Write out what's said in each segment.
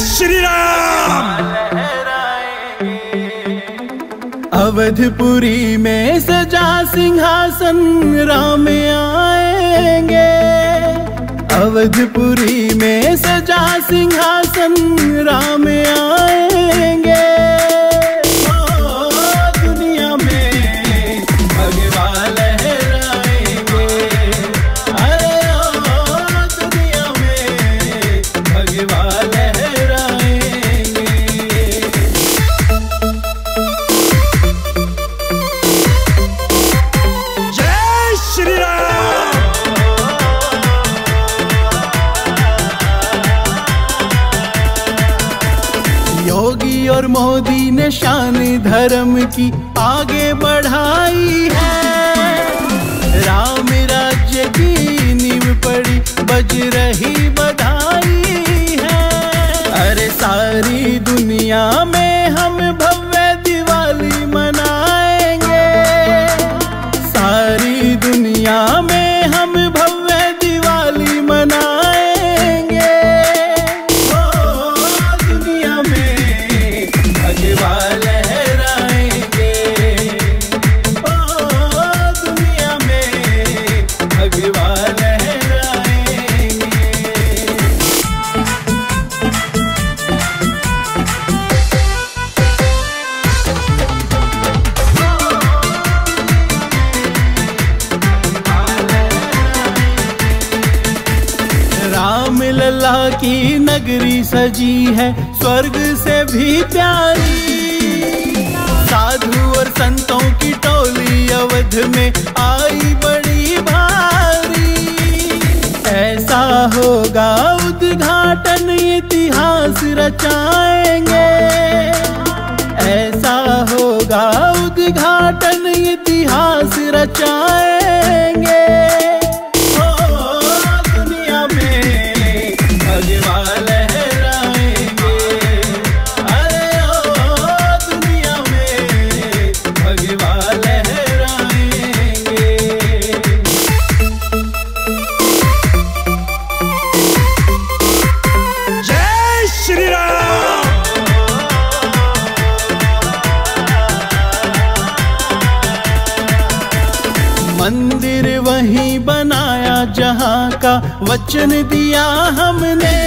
श्री राम अवधपुरी में सजा सिंहासन राम आएँगे। अवधपुरी में सजा सिंहासन राम आएँगे योगी और मोदी ने शान धर्म की आगे बढ़ाई राम लला की नगरी सजी है, स्वर्ग से भी प्यारी। साधु और संतों की टोली अवध में आई बड़ी भारी। ऐसा होगा उद्घाटन इतिहास रचाएँगे। ऐसा होगा उद्घाटन इतिहास रचाएँगे। मंदिर वहीं बनाया, जहाँ का वचन दिया हमने।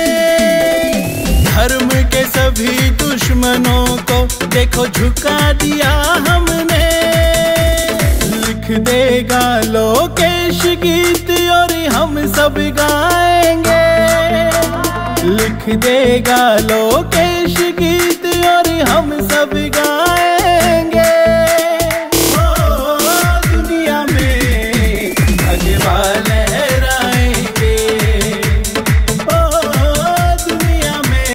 धर्म के सभी दुश्मनों को देखो, झुका दिया हमने। लिख देगा लोकेश गीत और हम सब गाएँगे। लिख देगा लोकेश गीत और हम सब fun.